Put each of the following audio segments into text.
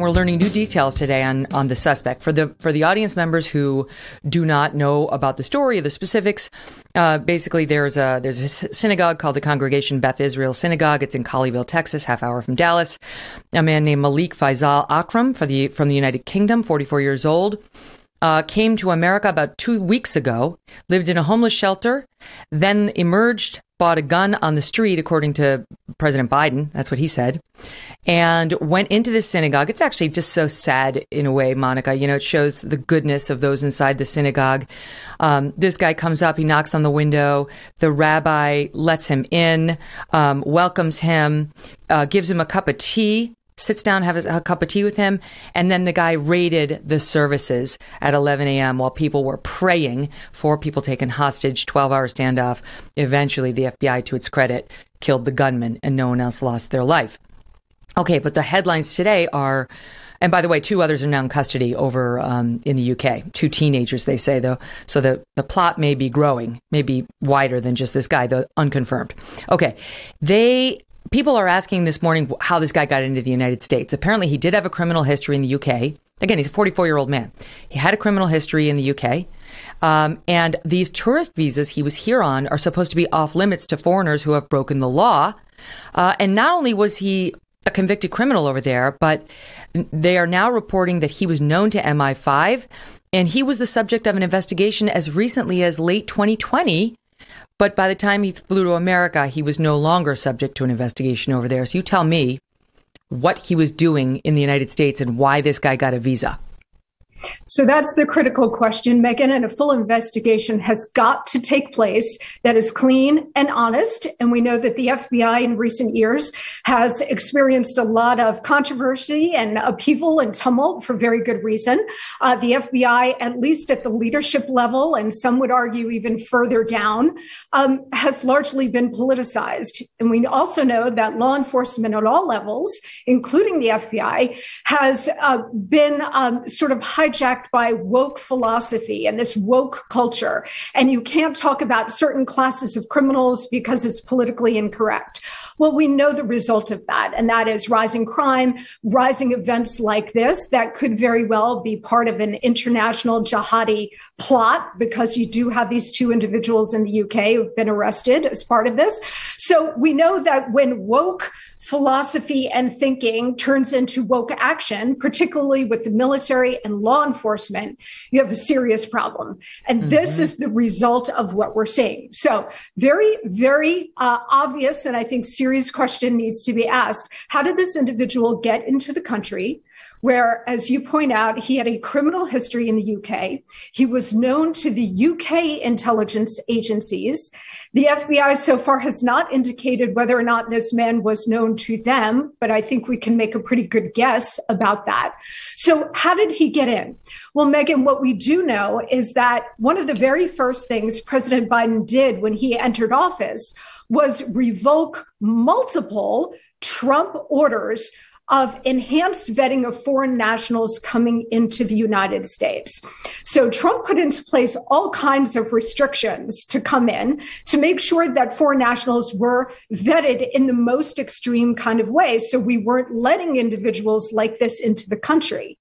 We're learning new details today on, on the suspect. For the for the audience members who do not know about the story or the specifics, uh, basically there's a there's a synagogue called the Congregation Beth Israel Synagogue. It's in Colleyville, Texas, half hour from Dallas. A man named Malik Faisal Akram for the from the United Kingdom, 44 years old. Uh, came to America about two weeks ago, lived in a homeless shelter, then emerged bought a gun on the street, according to President Biden. That's what he said. And went into the synagogue. It's actually just so sad in a way, Monica. You know, it shows the goodness of those inside the synagogue. Um, this guy comes up, he knocks on the window. The rabbi lets him in, um, welcomes him, uh, gives him a cup of tea sits down, have a, a, cup of tea with him, and then the guy raided the services at 11 a.m. while people were praying. Four people taken hostage, 12 hour standoff. Eventually, the FBI, to its credit, killed the gunman, and no one else lost their life. Okay, but the headlines today are. And by the way, two others are now in custody over um, in the UK. Two teenagers, they say, though. So the, the plot may be growing, may be wider than just this guy, though unconfirmed. Okay. They people are asking this morning how this guy got into the United States. Apparently, he did have a criminal history in the UK. Again, he's a 44 year old man. He had a criminal history in the UK. Um, and these tourist visas he was here on are supposed to be off limits to foreigners who have broken the law. Uh, and not only was he a convicted criminal over there, but they are now reporting that he was known to MI5 and he was the subject of an investigation as recently as late 2020 but by the time he flew to America, he was no longer subject to an investigation over there. So you tell me what he was doing in the United States and why this guy got a visa. So that's the critical question, Megyn. and a full investigation has got to take place that is clean and honest. And we know that the FBI in recent years has experienced a lot of controversy and upheaval and tumult for very good reason. Uh, the FBI, at least at the leadership level, and some would argue even further down, um, has largely been politicized. And we also know that law enforcement at all levels, including the FBI, has uh, been um, sort of high hijacked by woke philosophy and this woke culture. And you can't talk about certain classes of criminals because it's politically incorrect. Well, we know the result of that, and that is rising crime, rising events like this that could very well be part of an international jihadi plot because you do have these two individuals in the UK who've been arrested as part of this. So we know that when woke philosophy and thinking turns into woke action, particularly with the military and law enforcement, you have a serious problem. And mm-hmm. this is the result of what we're seeing. So, very, very uh, obvious, and I think serious question needs to be asked How did this individual get into the country? Where, as you point out, he had a criminal history in the UK. He was known to the UK intelligence agencies. The FBI so far has not indicated whether or not this man was known to them, but I think we can make a pretty good guess about that. So, how did he get in? Well, Megyn, what we do know is that one of the very first things President Biden did when he entered office was revoke multiple Trump orders of enhanced vetting of foreign nationals coming into the United States. So Trump put into place all kinds of restrictions to come in to make sure that foreign nationals were vetted in the most extreme kind of way. So we weren't letting individuals like this into the country.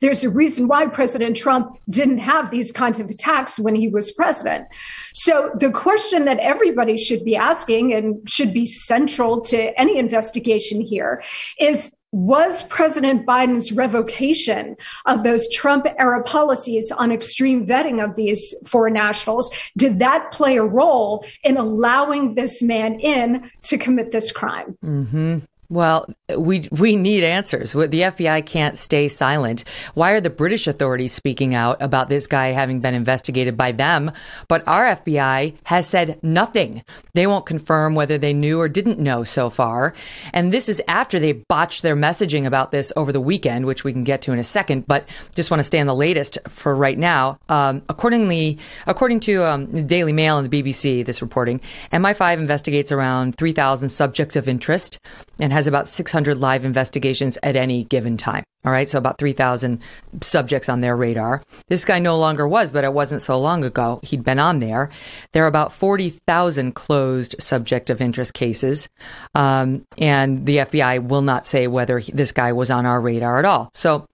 There's a reason why President Trump didn't have these kinds of attacks when he was president. So the question that everybody should be asking and should be central to any investigation here is was President Biden's revocation of those Trump era policies on extreme vetting of these foreign nationals, did that play a role in allowing this man in to commit this crime? Mm-hmm. Well, we we need answers. The FBI can't stay silent. Why are the British authorities speaking out about this guy having been investigated by them, but our FBI has said nothing? They won't confirm whether they knew or didn't know so far. And this is after they botched their messaging about this over the weekend, which we can get to in a second. But just want to stay on the latest for right now. Um, accordingly, according to um, the Daily Mail and the BBC, this reporting, MI5 investigates around 3,000 subjects of interest and has has about 600 live investigations at any given time. All right, so about 3,000 subjects on their radar. This guy no longer was, but it wasn't so long ago. He'd been on there. There are about 40,000 closed subject of interest cases, um, and the FBI will not say whether he, this guy was on our radar at all. So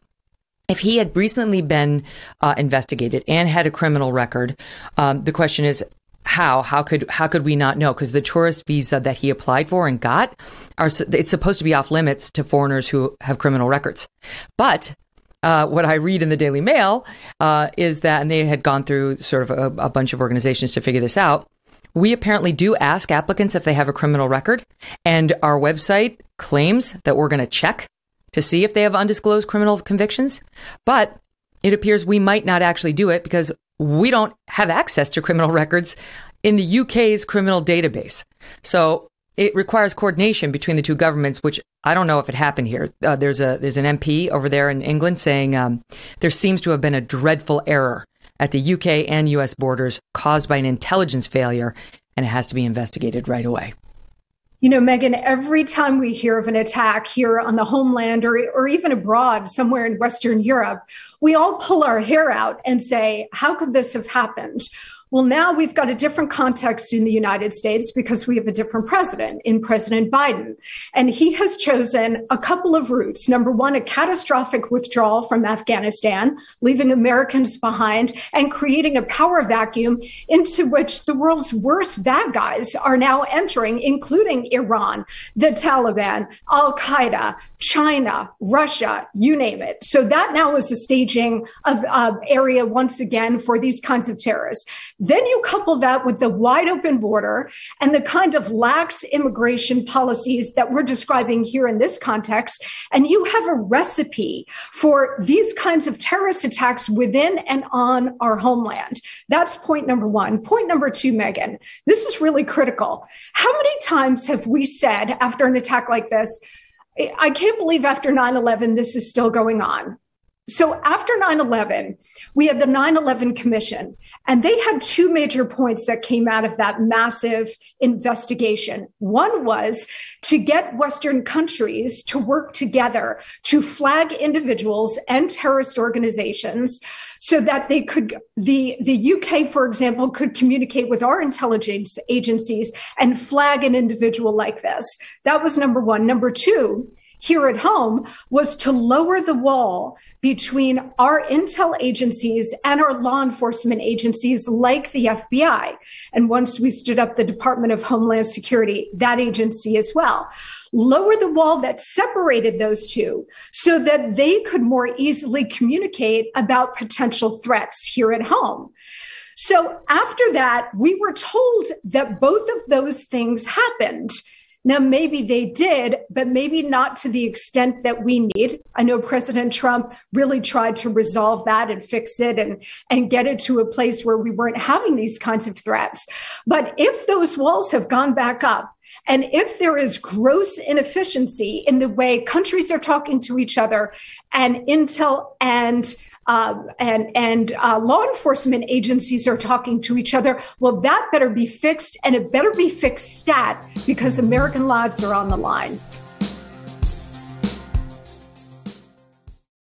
if he had recently been uh, investigated and had a criminal record, um, the question is how how could how could we not know because the tourist visa that he applied for and got are it's supposed to be off limits to foreigners who have criminal records but uh, what I read in the Daily Mail uh, is that, and they had gone through sort of a, a bunch of organizations to figure this out. We apparently do ask applicants if they have a criminal record, and our website claims that we're going to check to see if they have undisclosed criminal convictions. But it appears we might not actually do it because we don't have access to criminal records in the UK's criminal database. So it requires coordination between the two governments, which I don't know if it happened here. Uh, there's a there's an MP over there in England saying um, there seems to have been a dreadful error at the UK and US borders caused by an intelligence failure, and it has to be investigated right away. You know, Megyn, every time we hear of an attack here on the homeland or, or even abroad, somewhere in Western Europe, we all pull our hair out and say, how could this have happened? Well, now we've got a different context in the United States because we have a different president in President Biden. And he has chosen a couple of routes. Number one, a catastrophic withdrawal from Afghanistan, leaving Americans behind and creating a power vacuum into which the world's worst bad guys are now entering, including Iran, the Taliban, Al Qaeda, China, Russia, you name it. So that now is a staging of uh, area once again for these kinds of terrorists. Then you couple that with the wide open border and the kind of lax immigration policies that we're describing here in this context, and you have a recipe for these kinds of terrorist attacks within and on our homeland. That's point number one. Point number two, Megyn, this is really critical. How many times have we said after an attack like this, I can't believe after 9 11, this is still going on. So after 9 11, we had the 9 11 Commission, and they had two major points that came out of that massive investigation. One was to get Western countries to work together to flag individuals and terrorist organizations so that they could, the, the UK, for example, could communicate with our intelligence agencies and flag an individual like this. That was number one. Number two, here at home was to lower the wall between our intel agencies and our law enforcement agencies like the FBI. And once we stood up the Department of Homeland Security, that agency as well, lower the wall that separated those two so that they could more easily communicate about potential threats here at home. So after that, we were told that both of those things happened now, maybe they did, but maybe not to the extent that we need. I know President Trump really tried to resolve that and fix it and, and get it to a place where we weren't having these kinds of threats. But if those walls have gone back up, and if there is gross inefficiency in the way countries are talking to each other and intel and um, and and uh, law enforcement agencies are talking to each other. Well, that better be fixed, and it better be fixed stat because American lives are on the line.